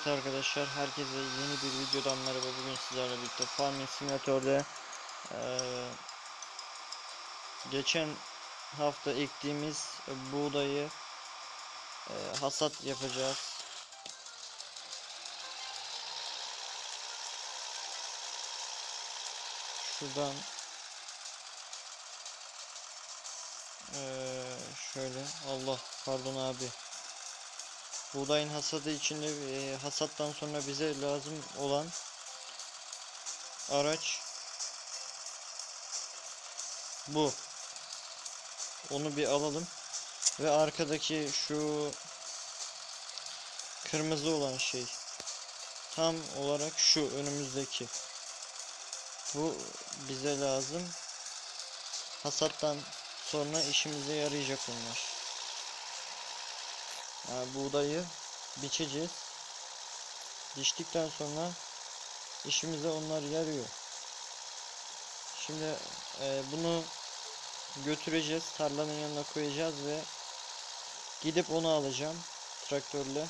Evet arkadaşlar herkese yeni bir videodan merhaba bugün sizlerle birlikte Farming Simulator'da eee, geçen hafta ektiğimiz buğdayı eee, hasat yapacağız. Şuradan eee, şöyle Allah pardon abi Buğdayın hasadı içinde e, hasattan sonra bize lazım olan araç bu. Onu bir alalım. Ve arkadaki şu kırmızı olan şey tam olarak şu önümüzdeki. Bu bize lazım. Hasattan sonra işimize yarayacak onlar. Yani buğdayı biçeceğiz. Biçtikten sonra işimize onlar yarıyor. Şimdi e, bunu götüreceğiz. Tarlanın yanına koyacağız ve gidip onu alacağım traktörle.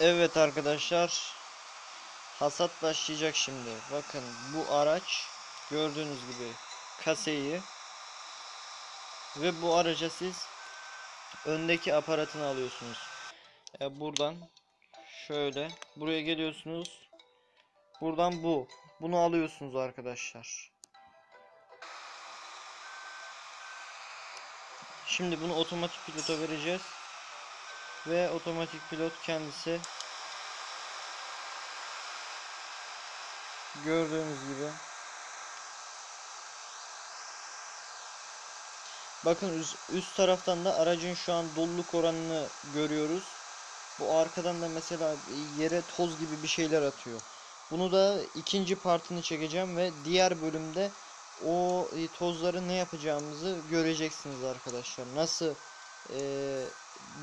Evet arkadaşlar. Hasat başlayacak şimdi. Bakın bu araç gördüğünüz gibi kaseyi ve bu araca siz öndeki aparatını alıyorsunuz. E, buradan şöyle buraya geliyorsunuz. Buradan bu. Bunu alıyorsunuz arkadaşlar. Şimdi bunu otomatik pilota vereceğiz. Ve otomatik pilot kendisi gördüğünüz gibi bakın üst, üst taraftan da aracın şu an doluluk oranını görüyoruz. Bu arkadan da mesela yere toz gibi bir şeyler atıyor. Bunu da ikinci partını çekeceğim ve diğer bölümde o e, tozları ne yapacağımızı göreceksiniz arkadaşlar. Nasıl eee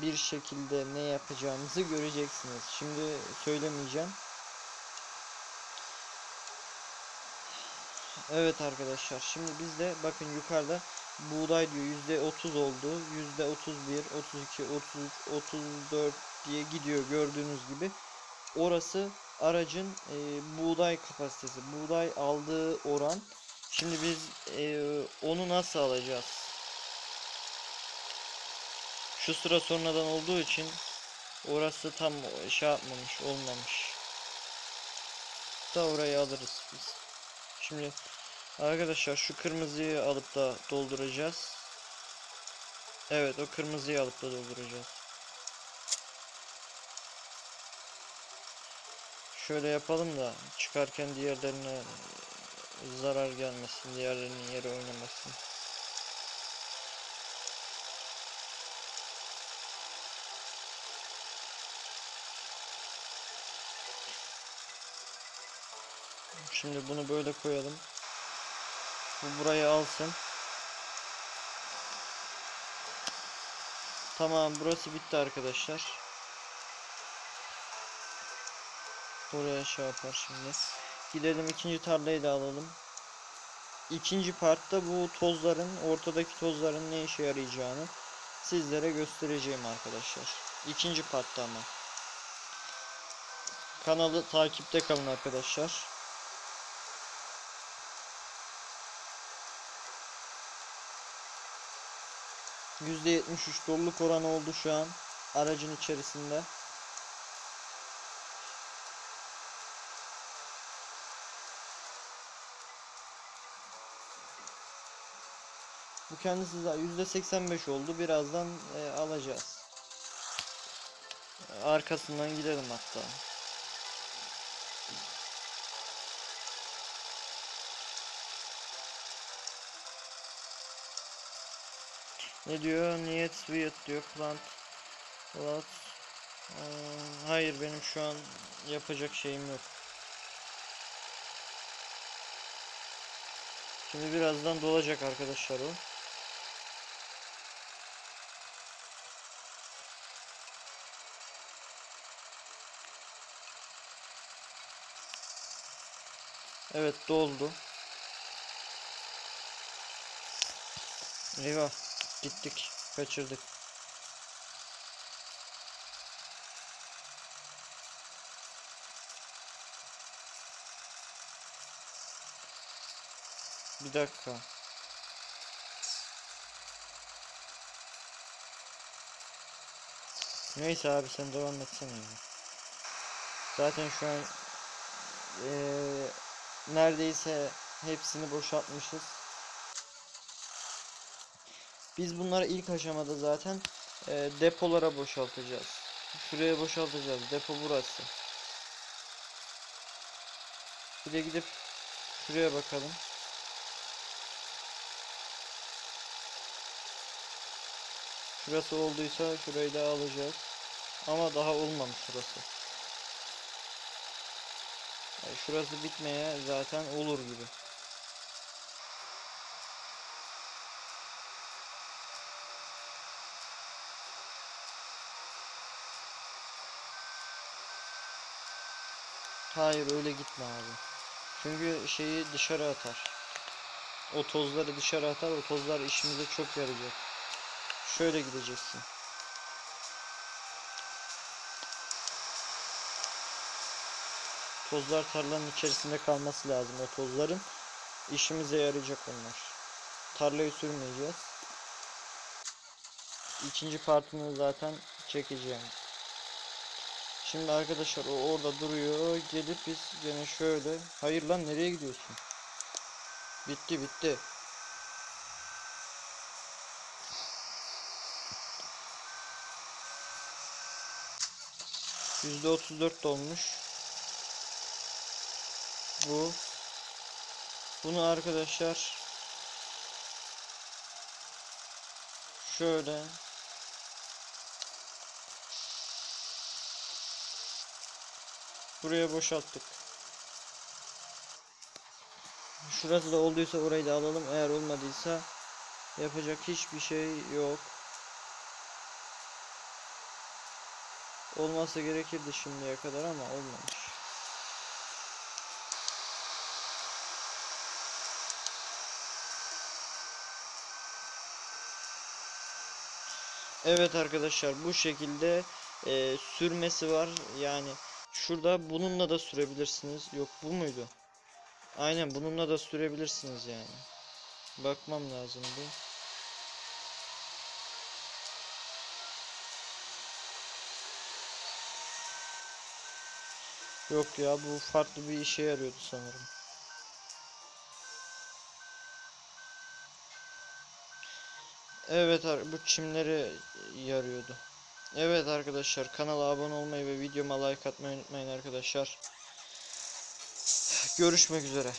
bir şekilde ne yapacağımızı göreceksiniz. Şimdi söylemeyeceğim. Evet arkadaşlar şimdi bizde bakın yukarıda buğday diyor yüzde otuz oldu yüzde otuz bir otuz iki otuz üç otuz dört diye gidiyor gördüğünüz gibi orası aracın e, buğday kapasitesi buğday aldığı oran Şimdi biz eee, onu nasıl alacağız? Şu sıra sonradan olduğu için orası tam şey yapmamış, olmamış. Da orayı alırız biz. Şimdi arkadaşlar şu kırmızıyı alıp da dolduracağız. Evet o kırmızıyı alıp da dolduracağız. Şöyle yapalım da çıkarken diğerlerine zarar gelmesin, diğerlerinin yeri oynamasın. Şimdi bunu böyle koyalım. Bu burayı alsın. Tamam burası bitti arkadaşlar. Buraya şey yapar şimdi. Gidelim ikinci tarlayı da alalım. İkinci partta bu tozların, ortadaki tozların ne işe yarayacağını sizlere göstereceğim arkadaşlar. İkinci partta ama. Kanalı takipte kalın arkadaşlar. %73 doluluk oranı oldu şu an aracın içerisinde. Bu kendisi de %85 oldu. Birazdan e, alacağız. E, Arkasından gidelim hatta. Ne diyor? Niyet weird diyor. Plant. Plant. Hayır benim şu an yapacak şeyim yok. Şimdi birazdan dolacak arkadaşlar o. Evet doldu. Eyvah gittik kaçırdık. Bir dakika. Neyse abi sen devam etsene. Zaten şu an eee, neredeyse hepsini boşaltmışız. Biz bunları ilk aşamada zaten eee, depolara boşaltacağız. Şuraya boşaltacağız. Depo burası. Bir de gidip şuraya bakalım. Şurası olduysa şurayı da alacağız. Ama daha olmamış şurası. Yani şurası bitmeye zaten olur gibi. Hayır öyle gitme abi. Çünkü şeyi dışarı atar. O tozları dışarı atar. O tozlar işimize çok yarayacak. Şöyle gideceksin. Tozlar tarlanın içerisinde kalması lazım o tozların. İşimize yarayacak onlar. Tarlayı sürmeyeceğiz. İkinci partını zaten çekeceğim. Şimdi arkadaşlar o orada duruyor. Gelip biz gene şöyle. Hayır lan nereye gidiyorsun? Bitti bitti. Yüzde otuz dört dolmuş. Bu. Bunu arkadaşlar şöyle buraya boşalttık. Şurası da olduysa orayı da alalım. Eğer olmadıysa yapacak hiçbir şey yok. Olması gerekirdi şimdiye kadar ama olmamış. Evet arkadaşlar bu şekilde e, sürmesi var. Yani şurada bununla da sürebilirsiniz. Yok bu muydu? Aynen bununla da sürebilirsiniz yani. Bakmam lazım bir. Yok ya bu farklı bir işe yarıyordu sanırım. Evet bu çimleri yarıyordu. Evet arkadaşlar kanala abone olmayı ve videoma like atmayı unutmayın arkadaşlar. Görüşmek üzere.